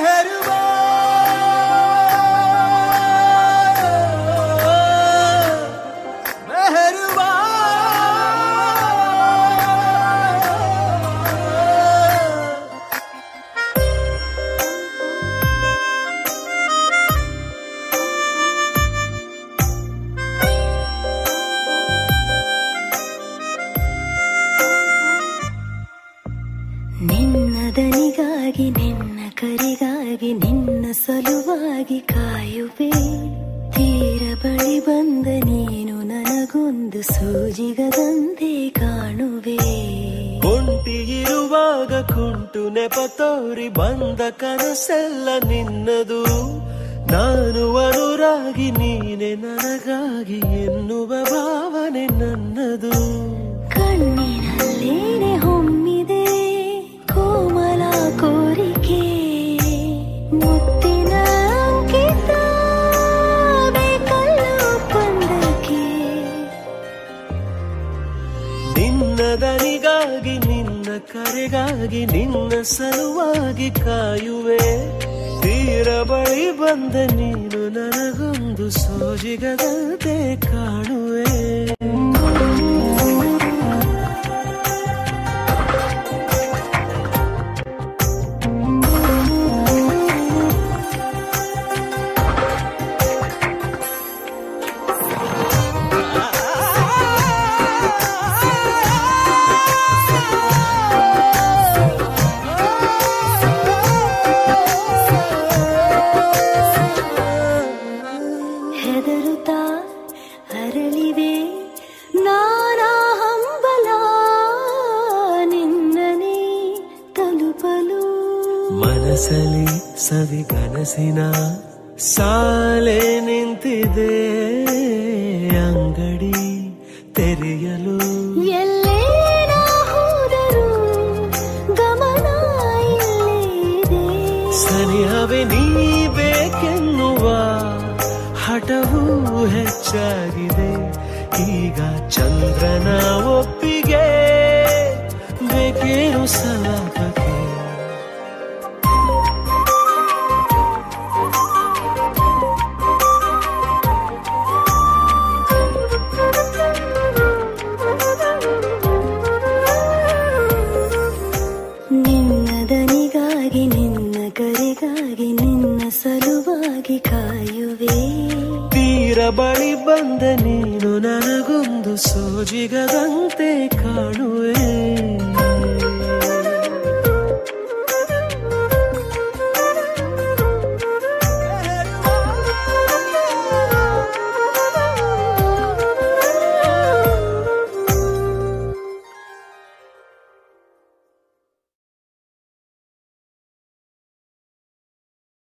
Herman. ನಿನ್ನದನಿಗಾಗಿ ನಿನ್ನ ಕರಿಗಾಗಿ ನಿನ್ನ ಸಲುವಾಗಿ ಕಾಯುವೆ. ತೀರ ಬಳಿ ಬಂದ ನೀನು ನನಗೊಂದು ಸೂಜಿಗದಂತೆ ಕಾಣುವೆ. ಇರುವಾಗ ಕುಂಟು ನೆಪತೋರಿ ಬಂದ ಕನಸೆಲ್ಲ ನಿನ್ನದು. ನಾನು ಅನುರಾಗಿ ನೀನೆ ನನಗಾಗಿ ಎನ್ನುವ ಭಾವನೆ ನನ್ನದು. ಕಣ್ಣಿ ಕರೆಗಾಗಿ ನಿನ್ನ ಸಲುವಾಗಿ ಕಾಯುವೆ. ತೀರ ಬಳಿ ಬಂದ ನೀನು ನನಗೊಂದು ಸೋಜಿಗದಂತೆ ಕಾಣುವೆ. ಮನಸಲಿ ಸವಿ ಕನಸಿನ ಸಾಲೆ ನಿಂತಿದೆ ಅಂಗಡಿ ತೆರೆಯಲು. ಎಲ್ಲೇ ಹೋದರು ಗಮನ ಸನಿಹವೇ ನೀ ಬೇಕೆನ್ನುವ ಹಠವೂ ಹೆಚ್ಚಾಗಿದೆ. ಈಗ ಚಂದ್ರನ ಒಪ್ಪಿಗೆ ಬೇಕೇನು ಸಲಾಪಕ್ಕೆ ದನಿಗಾಗಿ ನಿನ್ನ ಕರೆಗಾಗಿ ನಿನ್ನ ಸಲುವಾಗಿ ಕಾಯುವೆ. ತೀರ ಬಳಿ ಬಂದ ನೀನು ನನಗೊಂದು ಸೋಜಿಗದಂತೆ ಕಾಣುವೆ.